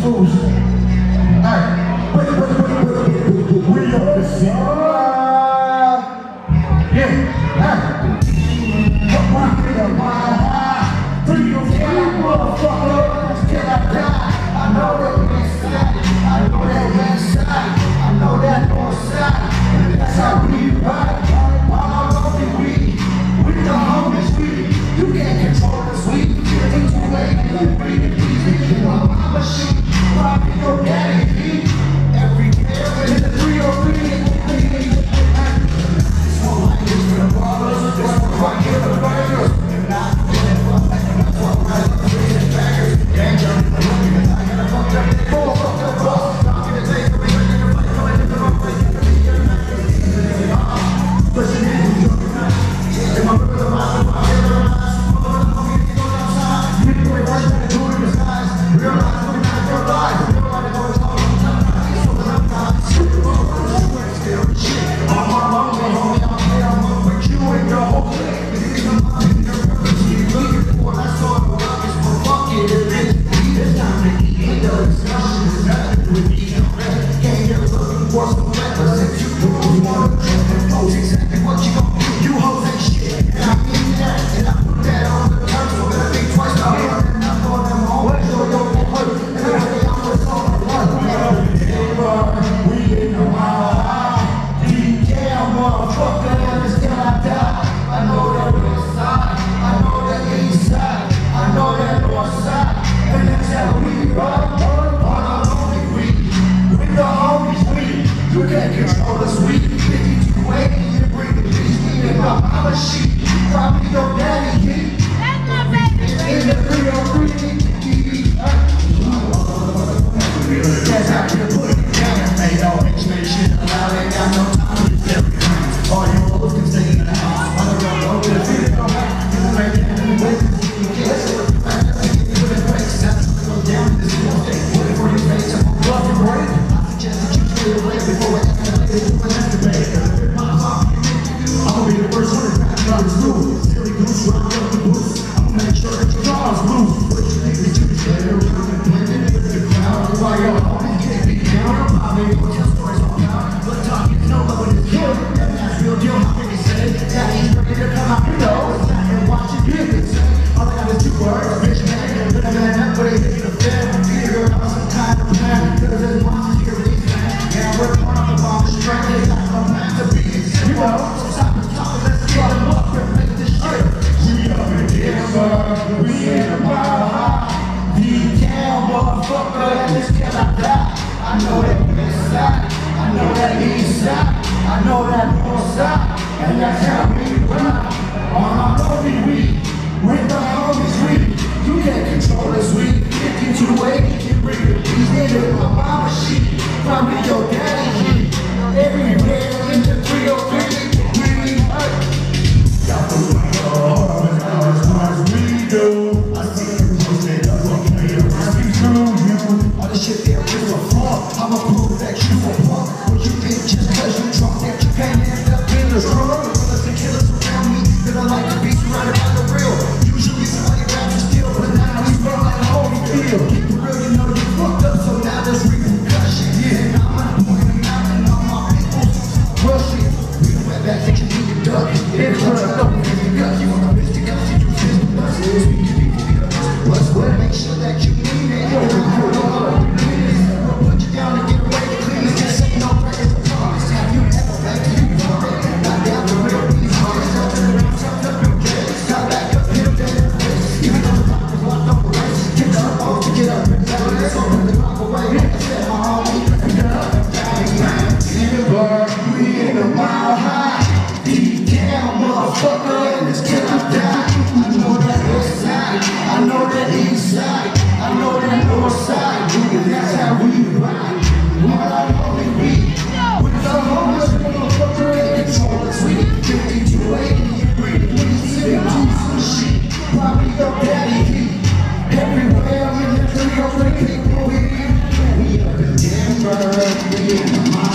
fools. Alright, wait, wait, wait, wait, wait, wait, wait, wait, wait, wait, wait, you. till I die. I know that I know that I know that that's how we ride. On the with the homies, we, you can't control. It's too late, a machine. Every day I ain't got no time to tell you. All you hoes can stay in the house. On the road, go to the field, all right. You can make that any way. You can guess it. I'm going to you I'm going to go down I'm going to your brain. I suggest that you before to. I'm going to be the first one to pass out his rules. stop. I know that won't stop, and that's how we run. forever be mine.